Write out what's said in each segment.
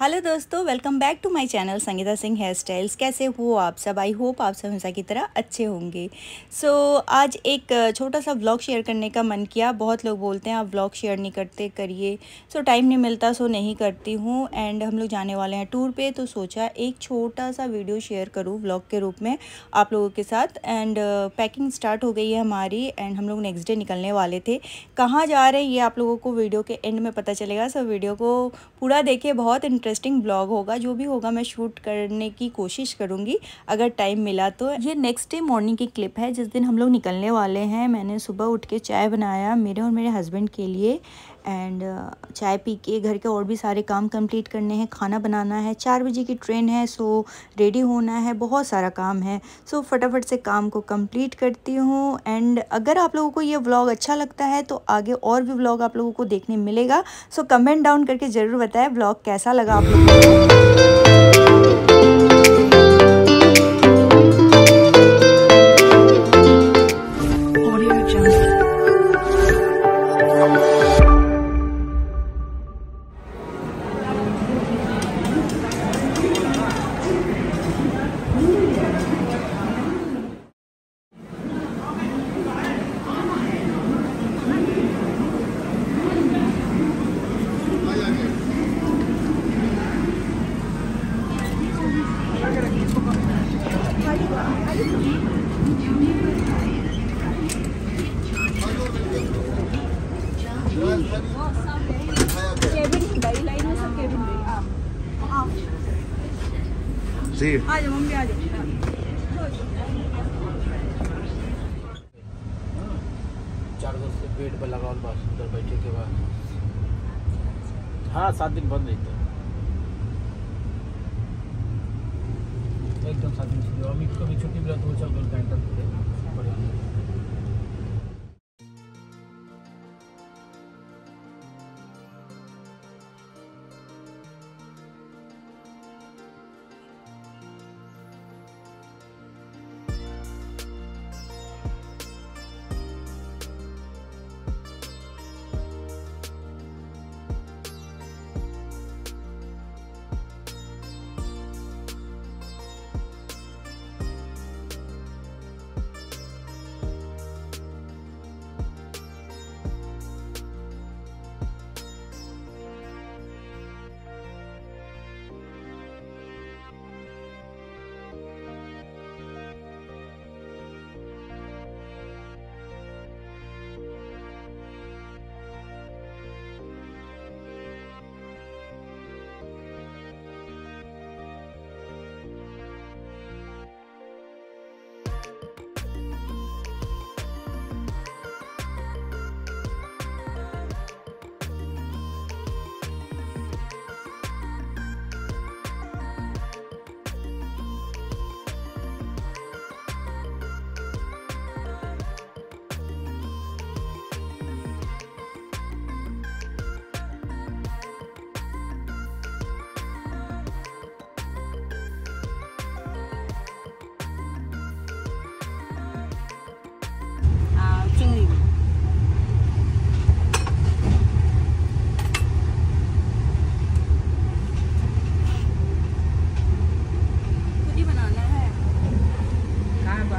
Hello दोस्तों welcome back to my channel Sangeeta Singh hairstyles कैसे हो आप सब? आई होप आप सब हमेशा की तरह अच्छे होंगे। सो so, आज एक छोटा सा व्लॉग शेयर करने का मन किया। बहुत लोग बोलते हैं आप व्लॉग शेयर नहीं करते करिए। सो so, टाइम नहीं मिलता सो so नहीं करती हूँ। एंड हम लोग जाने वाले हैं टूर पे तो सोचा एक छोटा सा वीडियो शेयर करूँ व्लॉग के रूप में आप लोगों के साथ। एंड पैकिंग स्टार्ट हो गई है हमारी। एंड हम लोग नेक्स्ट डे निकलने वाले थे। कहाँ जा रहे हैं ये आप लोगों को वीडियो के एंड में पता चलेगा। सो वीडियो को पूरा देखिए बहुत इंटरेस्टिंग ब्लॉग होगा, जो भी होगा मैं शूट करने की कोशिश करूँगी। अगर टाइम मिला तो। ये नेक्स्ट डे मॉर्निंग की क्लिप है, जिस दिन हम लोग निकलने वाले हैं। मैंने सुबह उठ के चाय बनाया मेरे और मेरे हस्बैंड के लिए। एंड चाय पी के घर के और भी सारे काम कंप्लीट करने हैं, खाना बनाना है, चार बजे की ट्रेन है, सो रेडी होना है, बहुत सारा काम है। सो फटाफट से काम को कंप्लीट करती हूँ एंड अगर आप लोगों को ये व्लॉग अच्छा लगता है तो आगे और भी व्लॉग आप लोगों को देखने मिलेगा। सो कमेंट डाउन करके ज़रूर बताएँ व्लॉग कैसा लगा आप लोगों को। जी। आ जाओ मम्मी आ जाओ चार से बेड पे लगावल बा सुंदर बैठे के बाद। हाँ सात दिन बंद रहते एकदम सात दिन छुट्टी अमित को भी छुट्टी मिला दो चार घंटा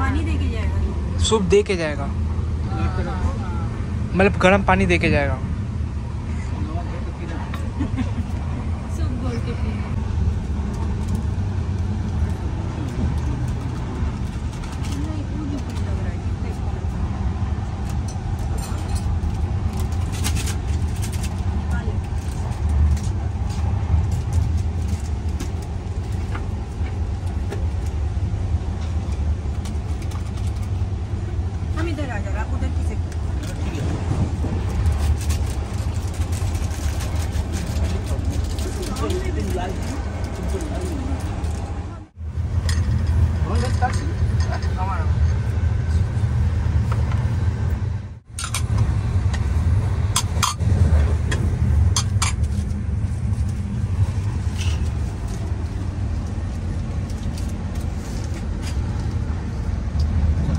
पानी दे के जाएगा। सूप दे के जाएगा। मतलब गर्म पानी दे के जाएगा सब बोल के पीना नहीं, पूरी पूरी लग रहा है, कितना इसको खा ले। हम इधर आ जाएगा आप उधर किसे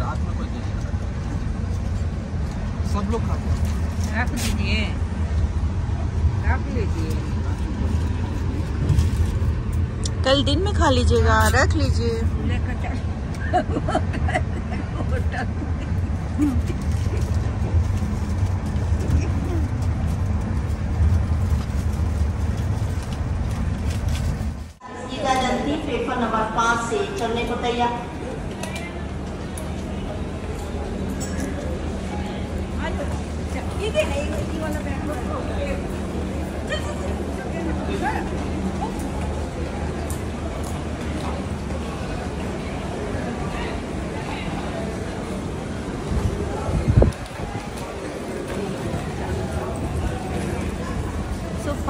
रात में कोई देख सब लोग खाते रख लीजिए। कल दिन में खा लीजिएगा रख लीजिए। प्लेटफॉर्म नंबर पाँच से चलने को तैयार। Anything? You want to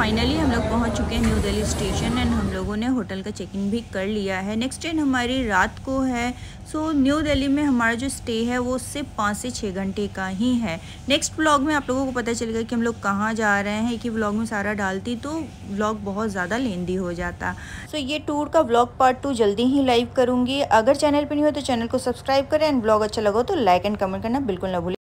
finally हम लोग पहुँच चुके हैं न्यू दिल्ली स्टेशन एंड हम लोगों ने होटल का चेकिंग भी कर लिया है। नेक्स्ट ट्रेन हमारी रात को है। सो न्यू दिल्ली में हमारा जो स्टे है वो सिर्फ़ पाँच से छः घंटे का ही है। नेक्स्ट ब्लॉग में आप लोगों को पता चलेगा कि हम लोग कहाँ जा रहे हैं। कि ब्लॉग में सारा डालती तो ब्लॉग बहुत ज़्यादा लेंदी हो जाता। सो so, ये टूर का ब्लॉग पार्ट टू जल्दी ही लाइव करूँगी। अगर चैनल पर नहीं हो तो चैनल को सब्सक्राइब करें एंड ब्लॉग अच्छा लगा तो लाइक एंड कमेंट करना बिल्कुल ना भूलें